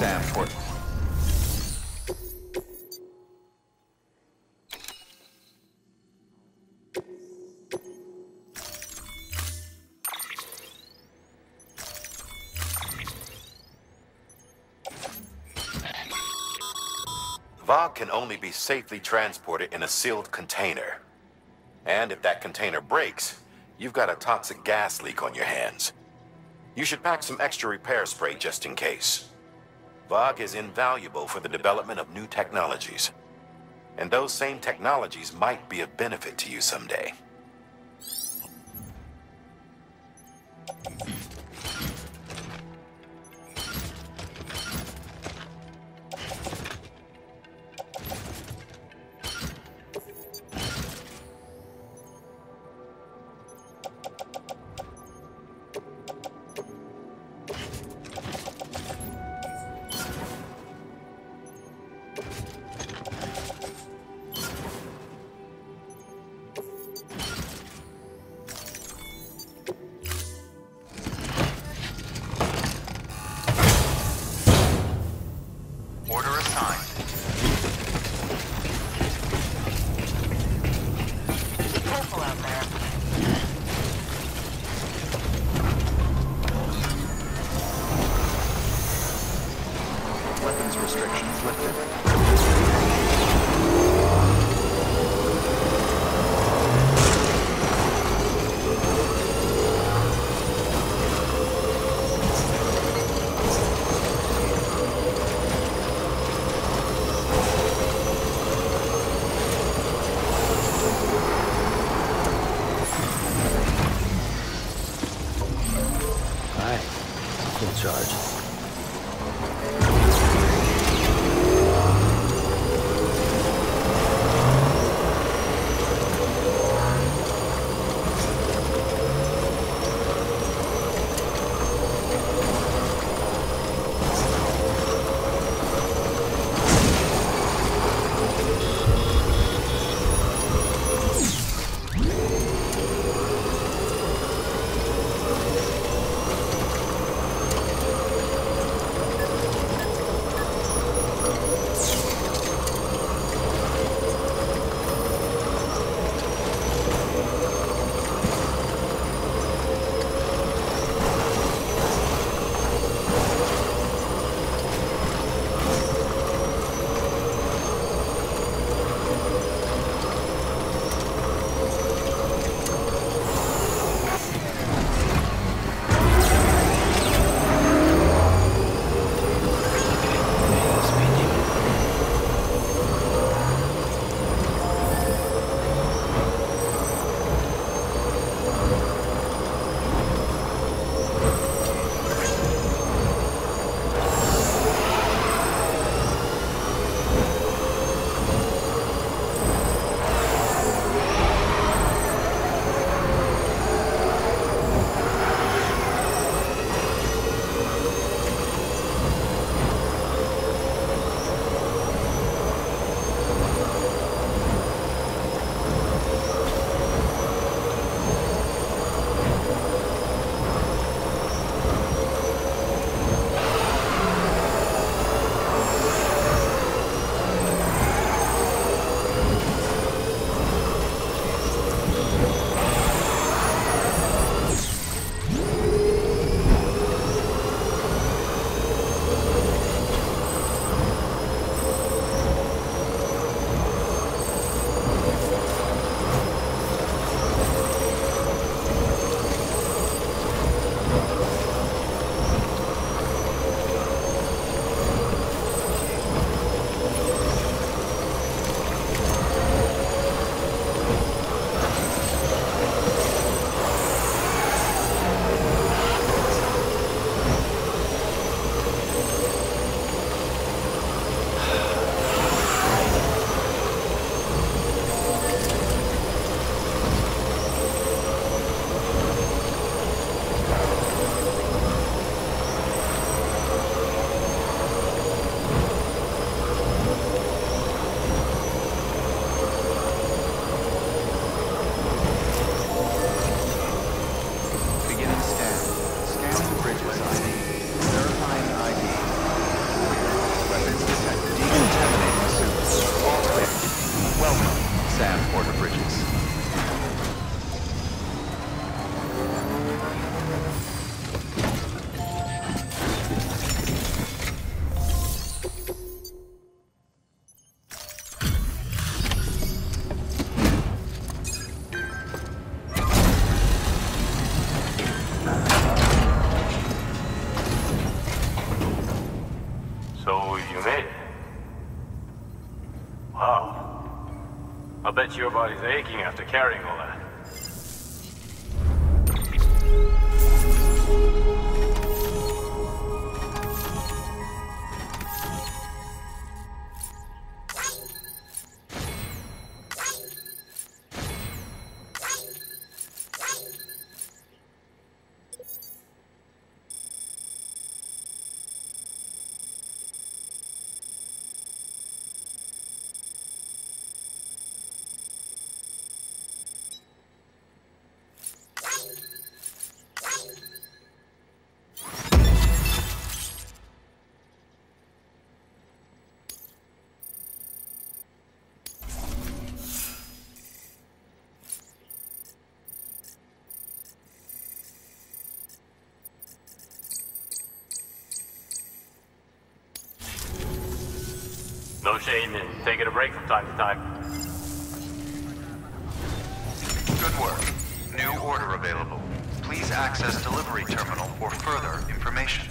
SAM port. Vog can only be safely transported in a sealed container. And if that container breaks, you've got a toxic gas leak on your hands. You should pack some extra repair spray just in case. Vog is invaluable for the development of new technologies. And those same technologies might be of benefit to you someday. Restrictions lifted. Charge. I bet your body's aching after carrying all that. Shame in taking a break from time to time. Good work. New order available. Please access delivery terminal for further information.